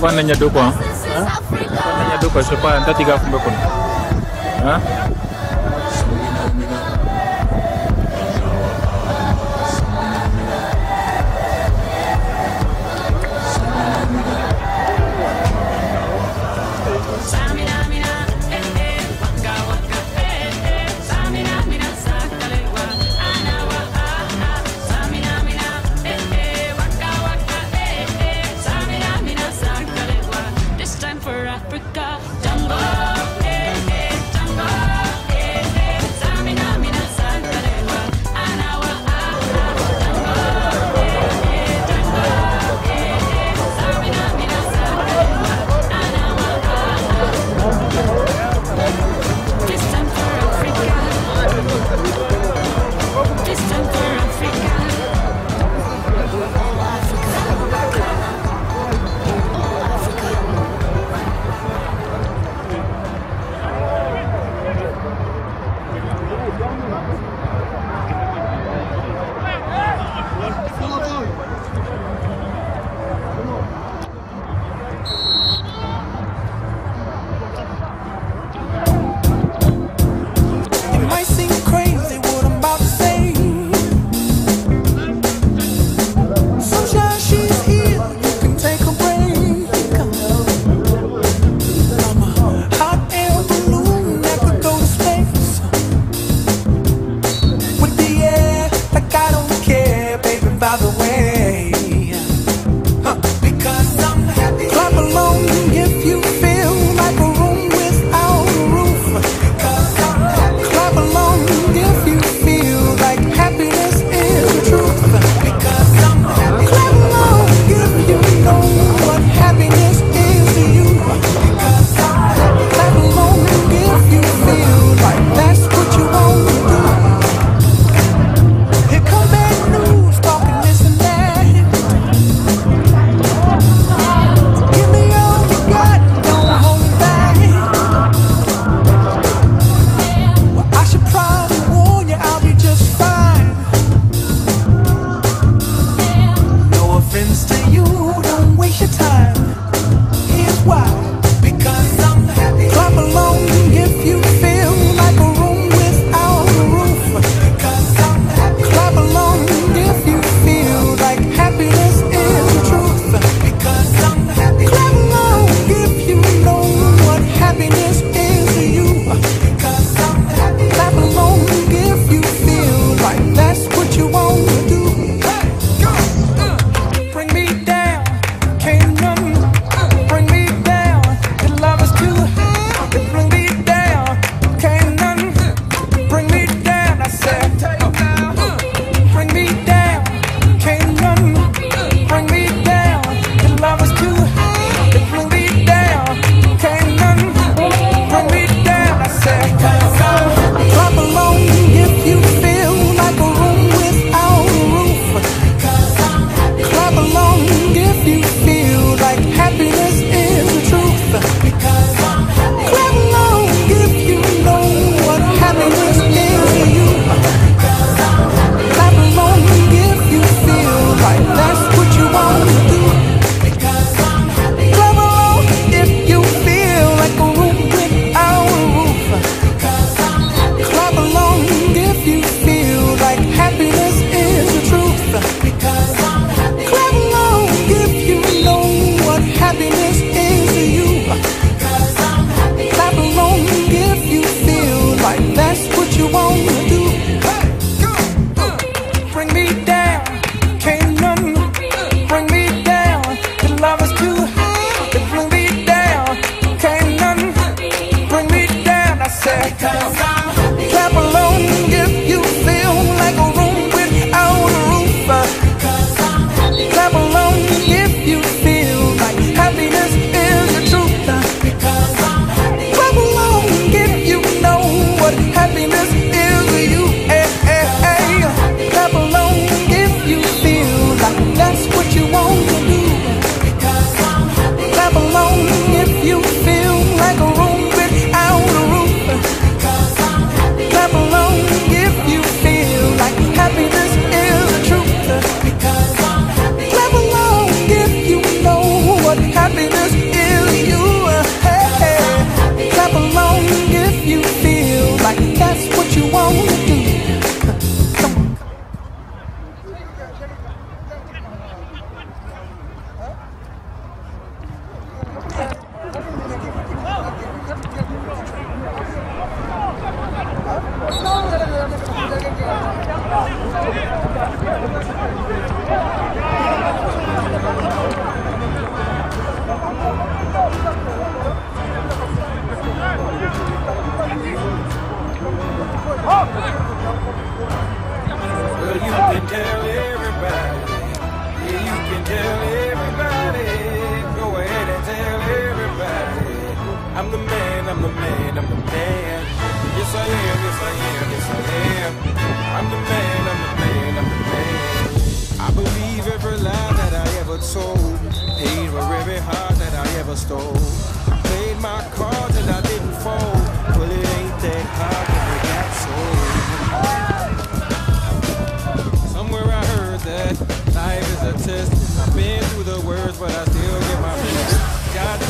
fan lañ la dëkkoon ah fan lañ la dëkkoon je sais pas ah. Africa,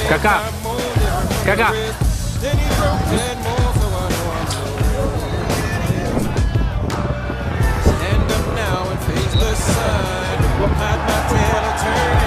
Kaká. Kaká. Stand up now and face the sun. Will my tail turn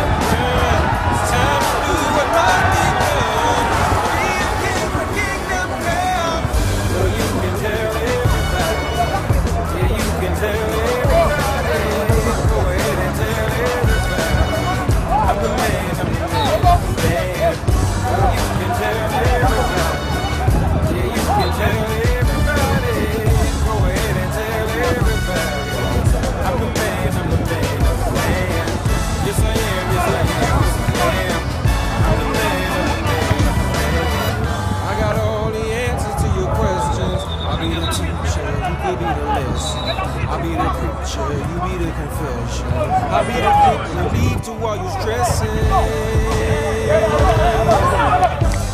really confused. I really believe to while you're stressing.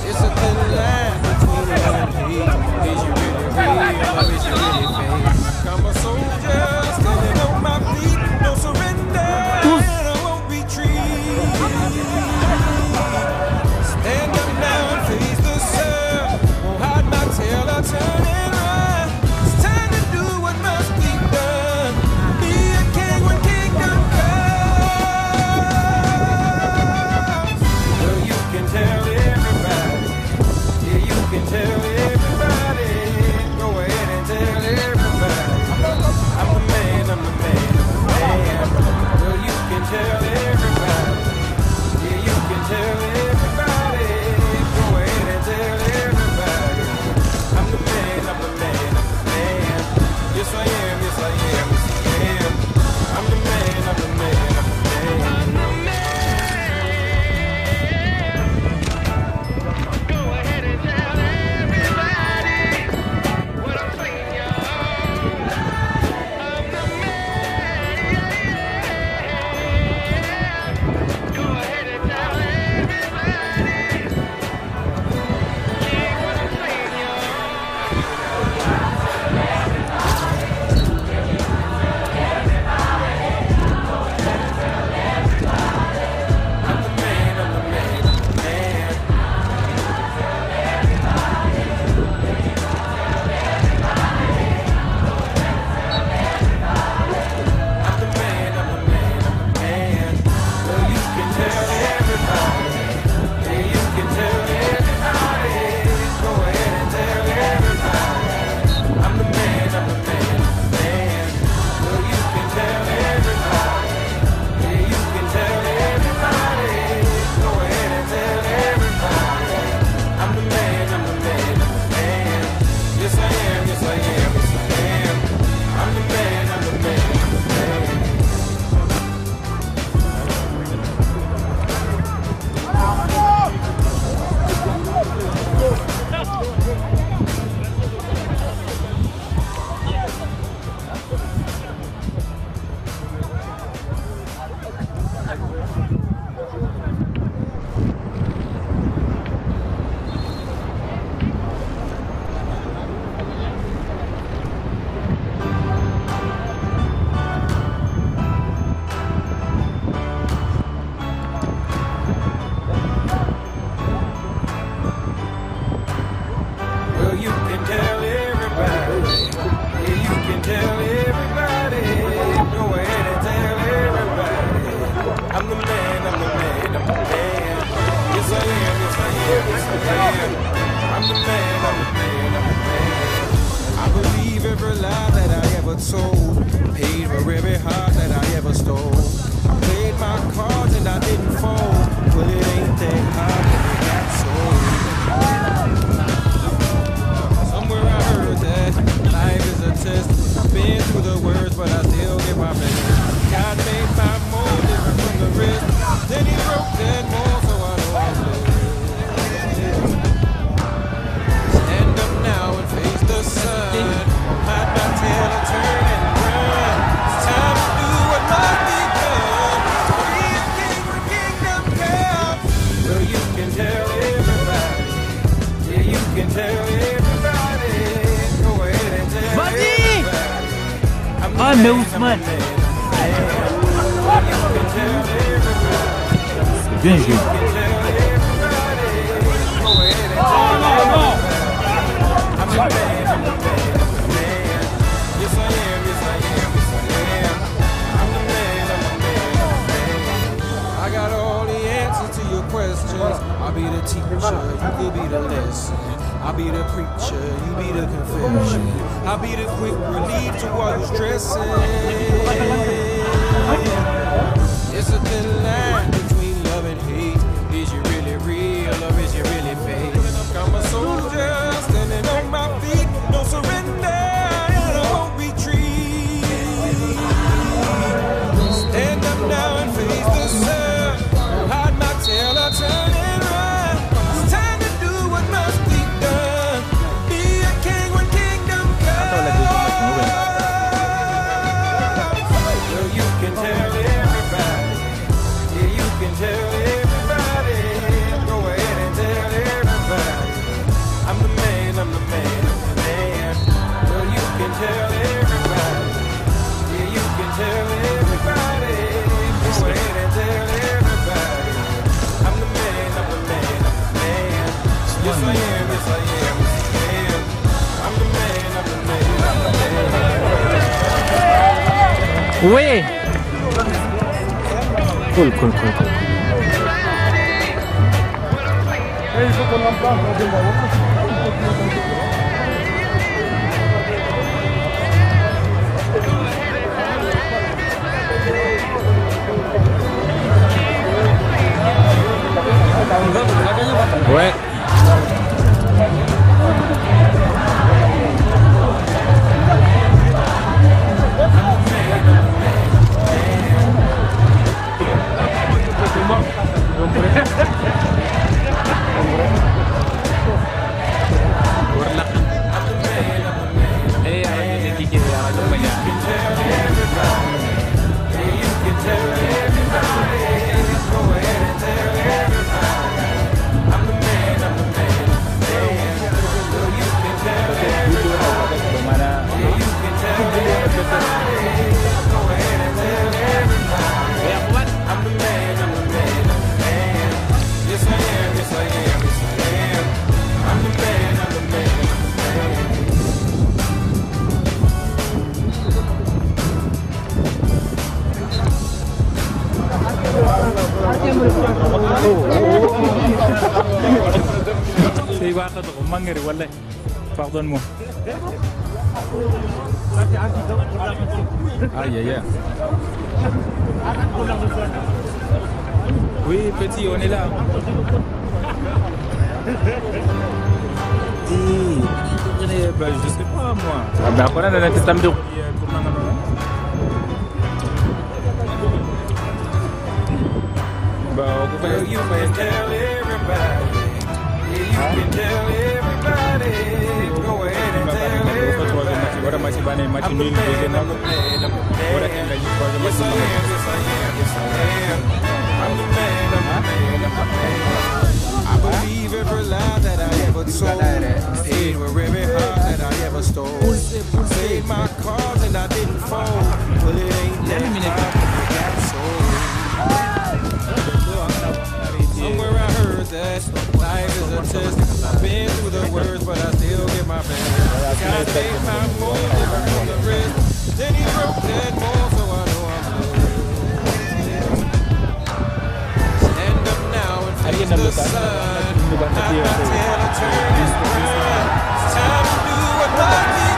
It's a thin line between love and hate. Is you really real or is you really fake? Oui Cool, cool, cool, cool. Ouais. Pardonne-moi. Aïe aïe aïe. Oui, petit, on est là. Eh, bah, je sais pas moi. Ah ben après on a été I am, yes, I am. I'm the man, I'm the man, I'm the man. I believe every lie that I ever told. Paid with every heart that I ever stole. Played my cards and I didn't fold. Well, it ain't that hard to get sold. Somewhere I life is a test. I've been through the worst, but I still get my best. My different from the rest. Then he broke that so I know I'm blessed. Stand up now and face the sun. Not my tail to turn and run. It's time to do what must be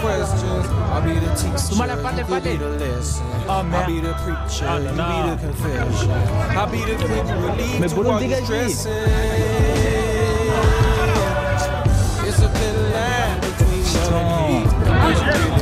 questions. I'll be the teacher, you could be the lesson. I'll be the preacher, you be the confession. I'll be the quick relief Mais to Bolo, all you dégagez. stressing. It's a thin line between telling me, is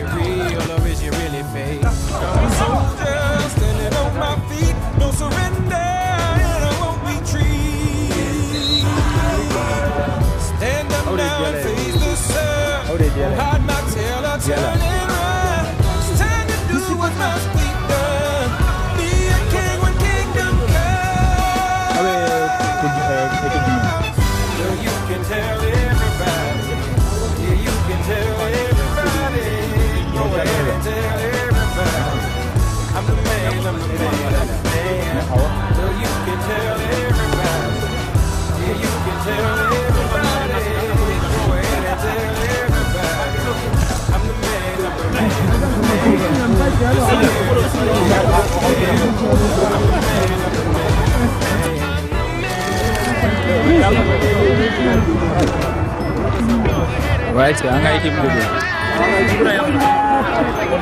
Yeah, you can tell everybody. Right, an ga yake bude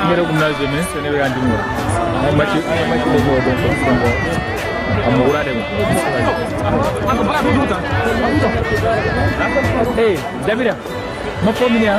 Mere kuma je min sai ne ga jin mu. Ai maki ai maki da gowa don san ba. Amma wura da mu. Hey, Davida. Mako mini ha?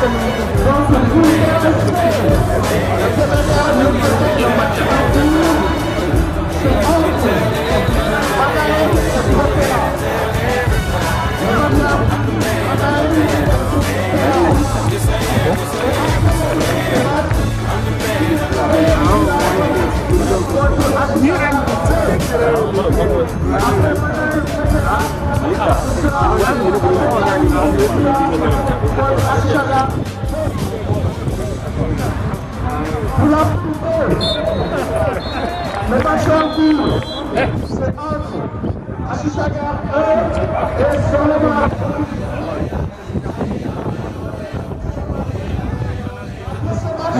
Ma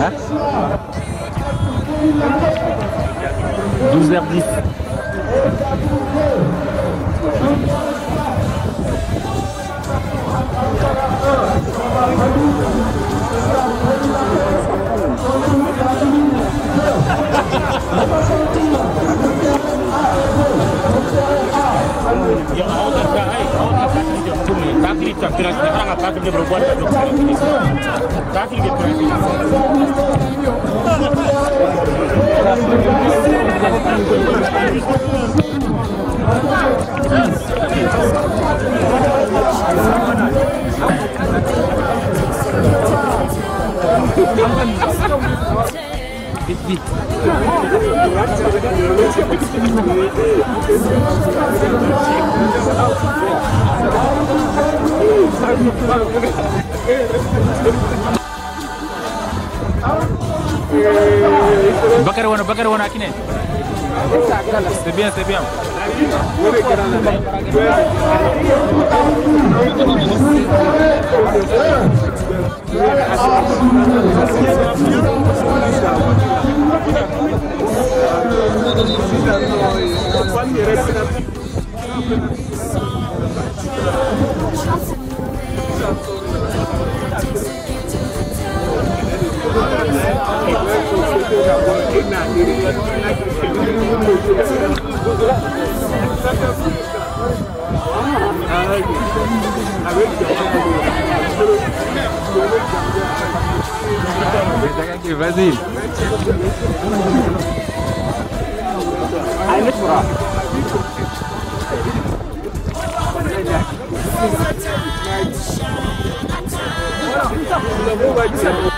Hã? 12h10. Ya Allah, hai, Allah, takdir takdir kita nggak takdir berbuat takdir kita 빛빛 bakar wani bakar wani Thank you. Vas-y. Allez, mets-toi. Thank you.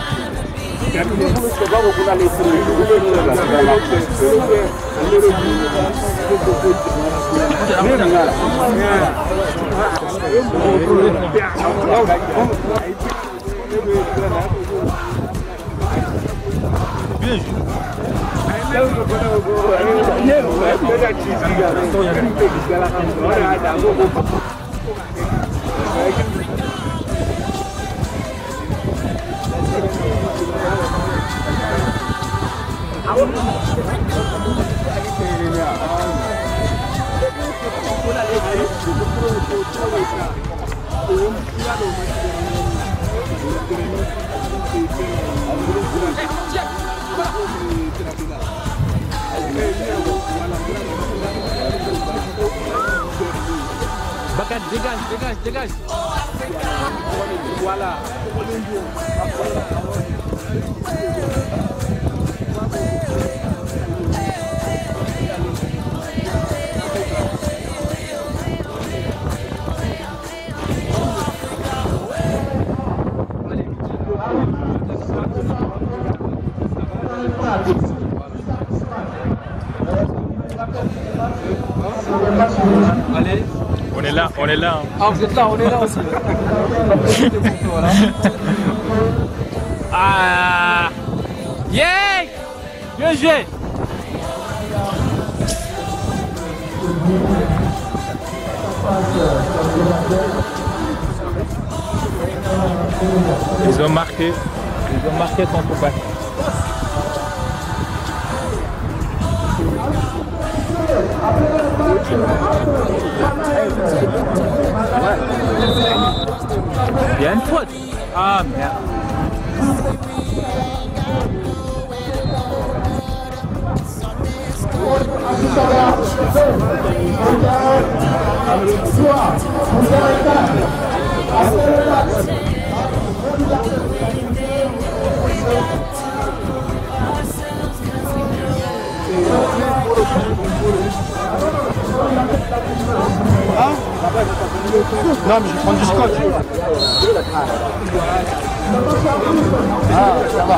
Beijo. Bakat, dégage, dégage, dégage. Voilà. Là, hein. Ah, vous êtes là, on est là aussi. voilà. Ah Yeah Bien joué Ils ont marqué, ils ont marqué contre bac. Ah merde. Non, mais je vais du scotch. Ah, ça va.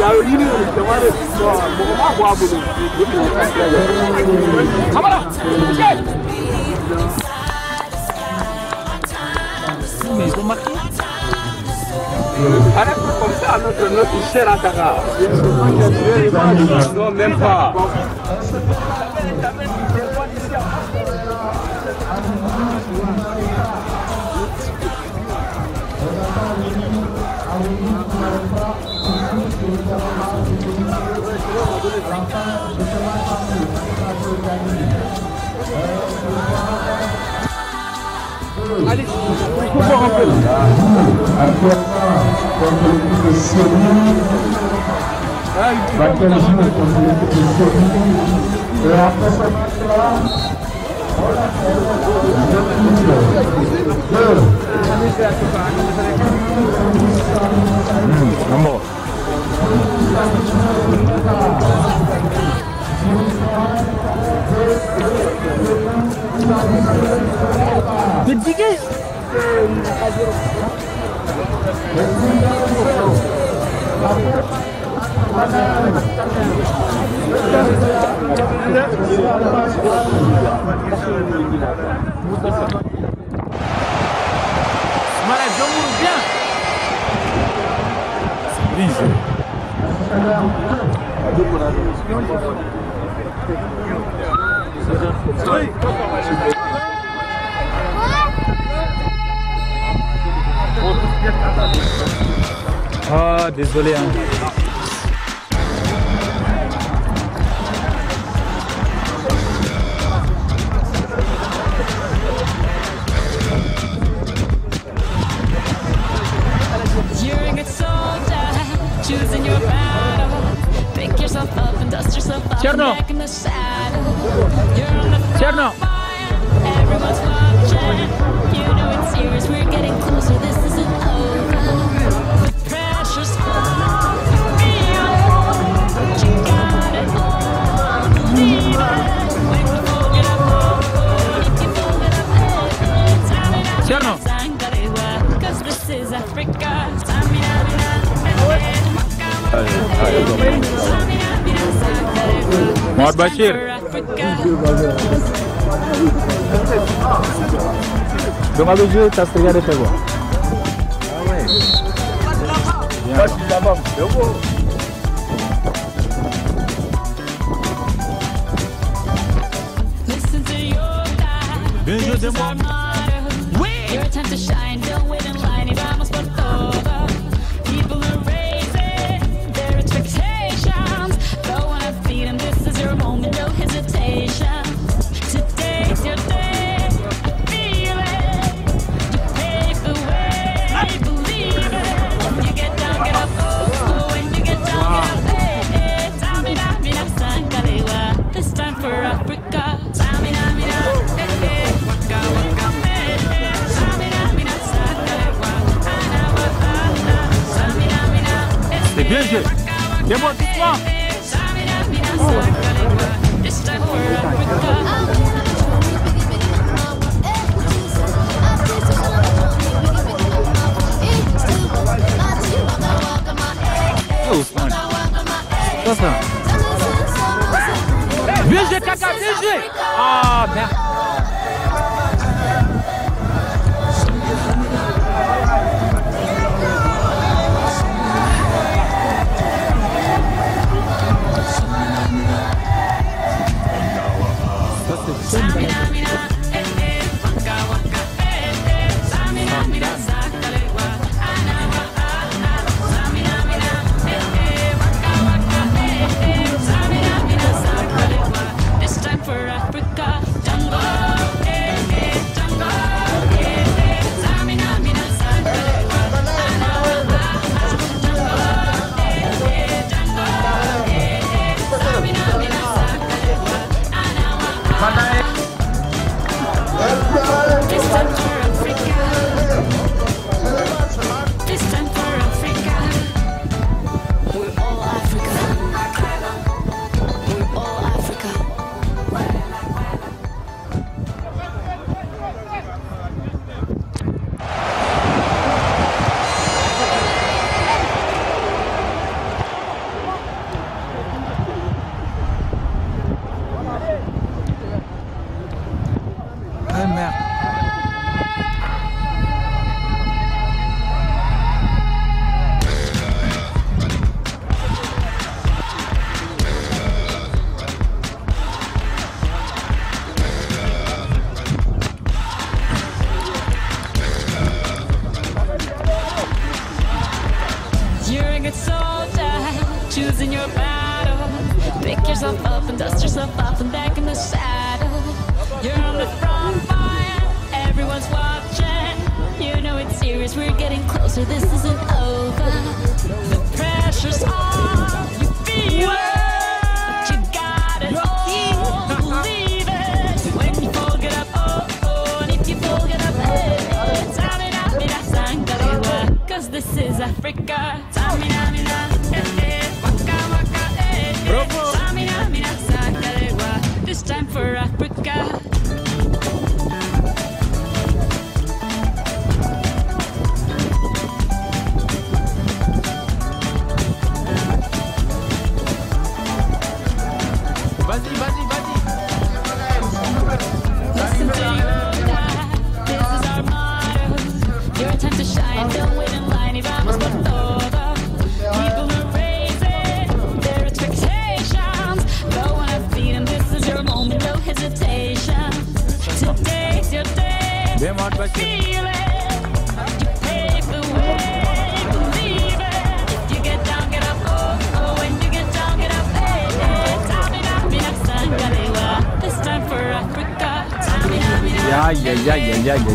yarini jamani mɔgɔ ma bɔ a bolo kamara mais notre notre cher Ataka. Non, même pas. langkah setelah satu satu kali Allez, coupons un peu. Bater junto com o Sorri. É a peça mais clara. Olha a peça. Hum. Dégage Malade, Ah, désolé. Hein. Abre o joelho, tá ligado aí, pegou. Eu vou. Let's go!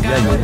愿意。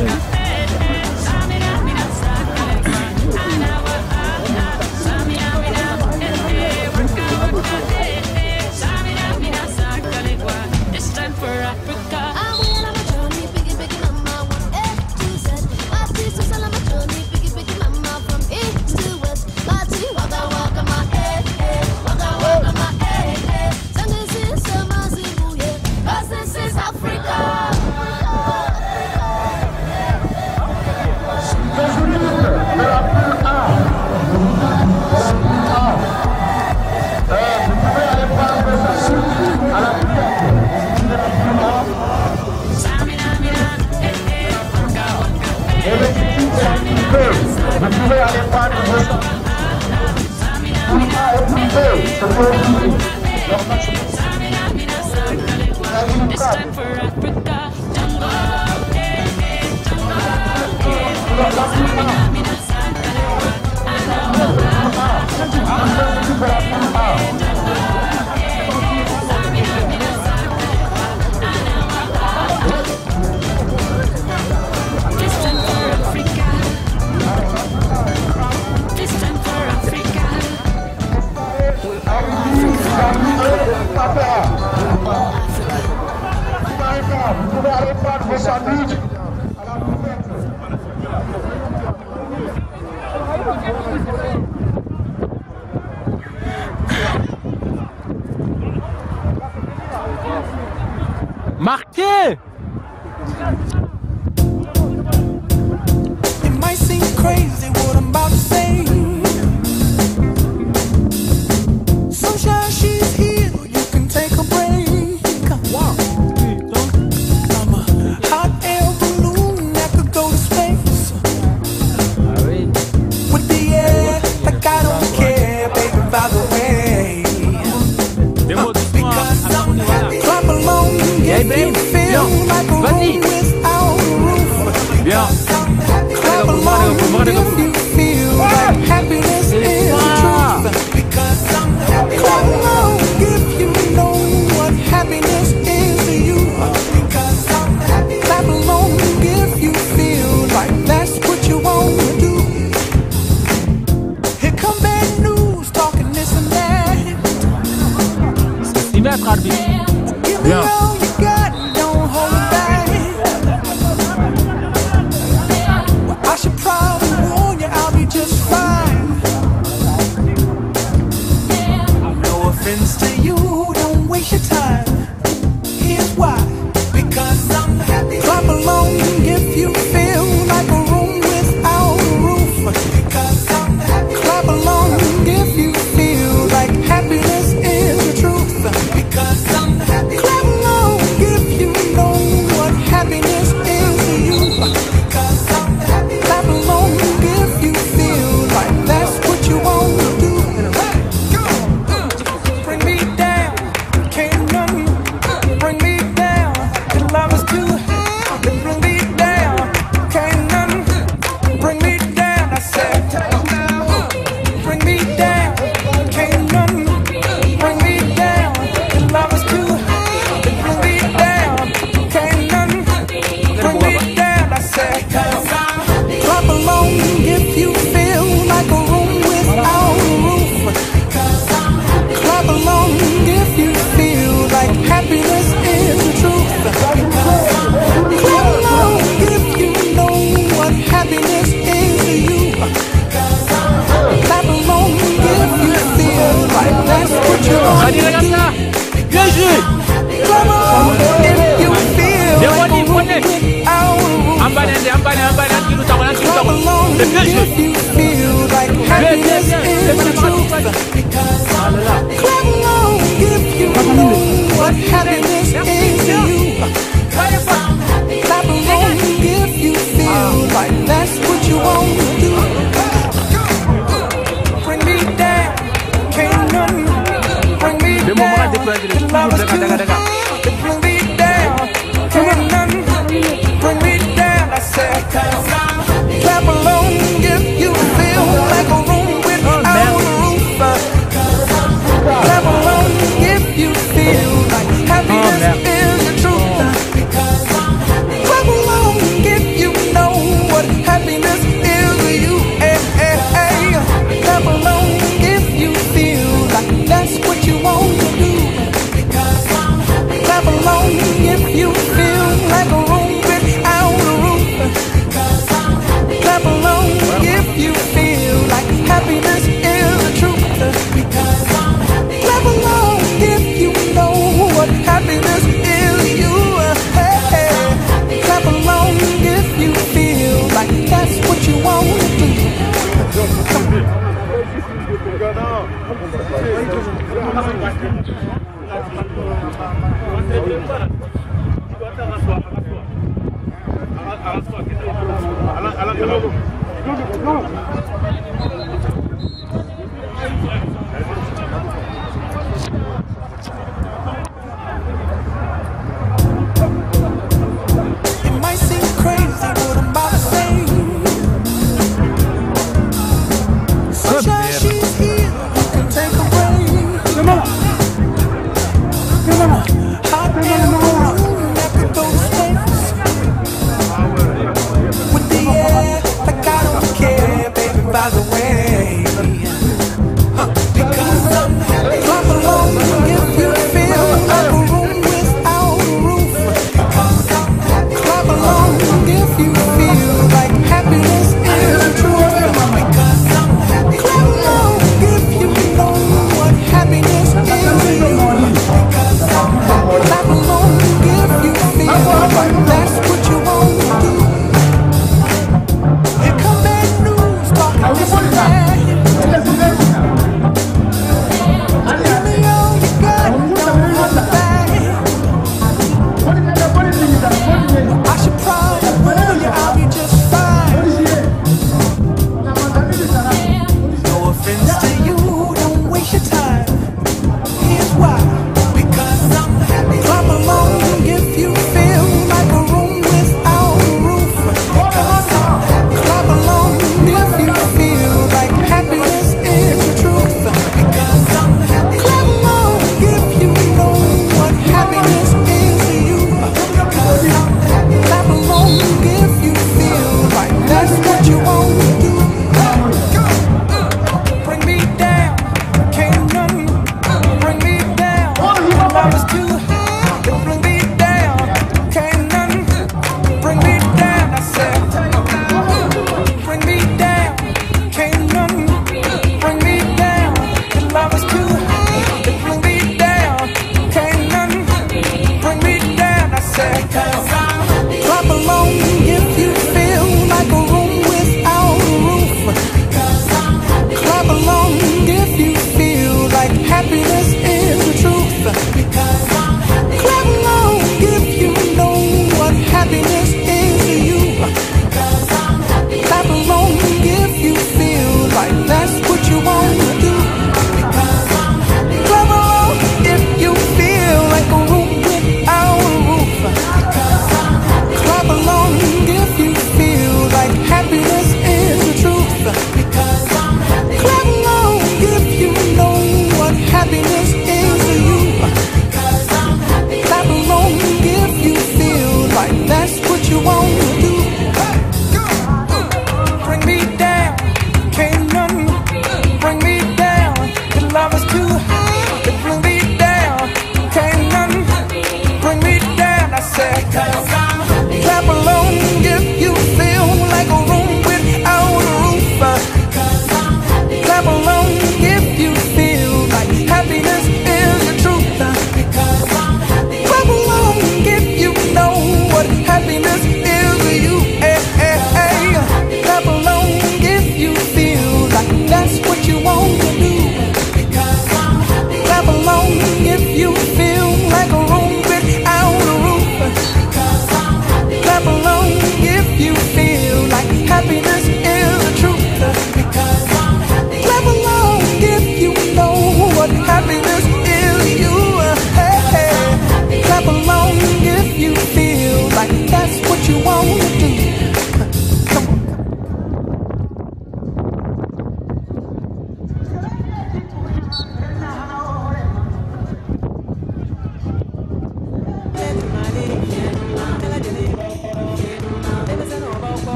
Because I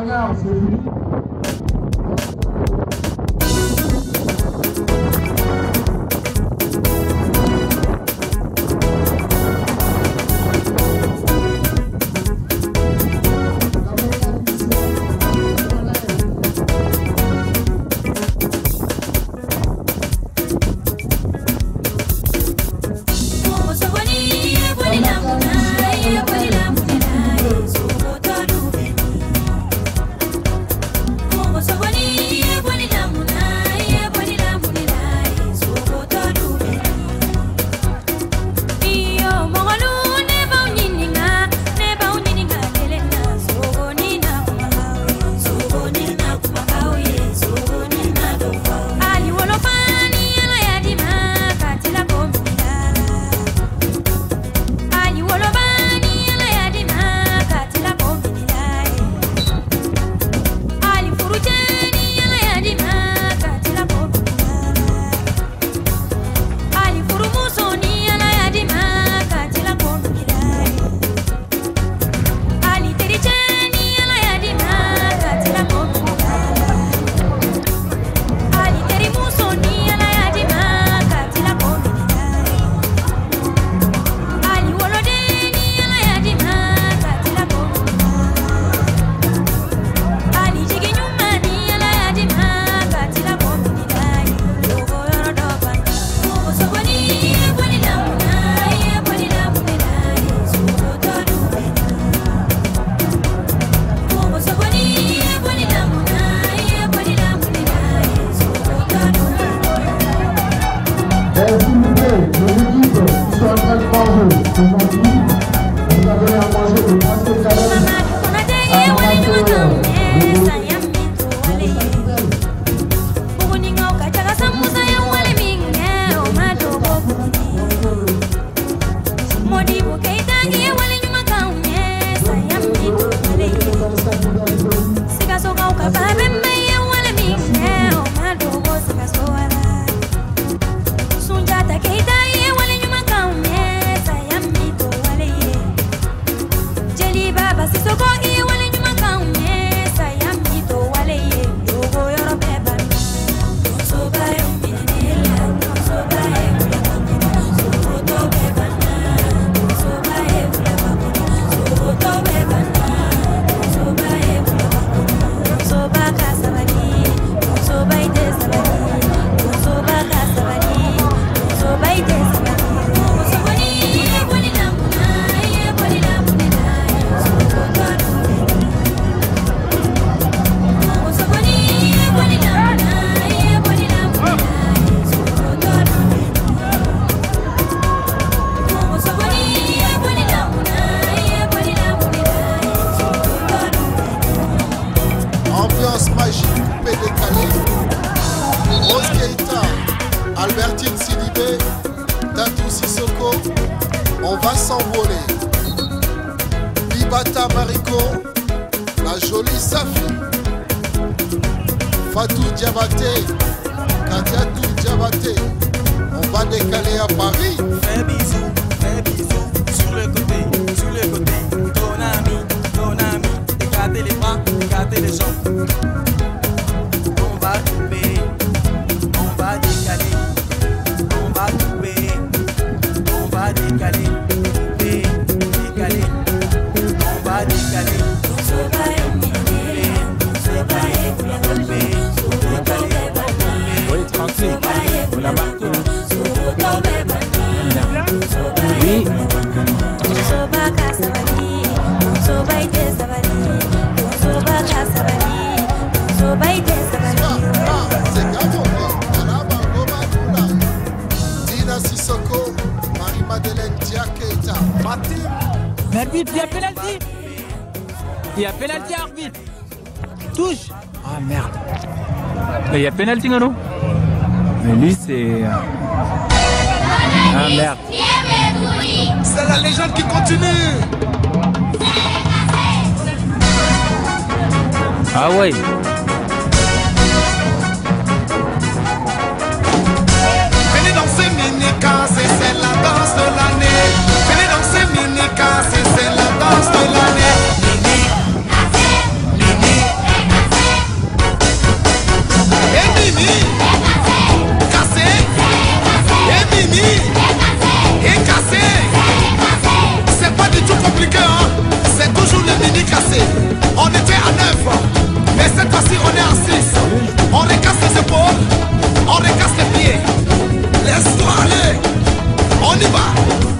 Magal, seu il y a pénalty Il y a pénalty arbitre Touche. Ah merde. Il y a pénalty non? Mais lui, c'est. Ah euh, merde. C'est la légende qui continue. Ah ouais. Venez danser Minika, c'est la danse de l'année. compliqué, hein C'est toujours le mini cassé. On était à 9, hein. mais cette fois-ci on est à 6. On recasse les épaules, on recasse les pieds. Laisse-toi aller. On y va.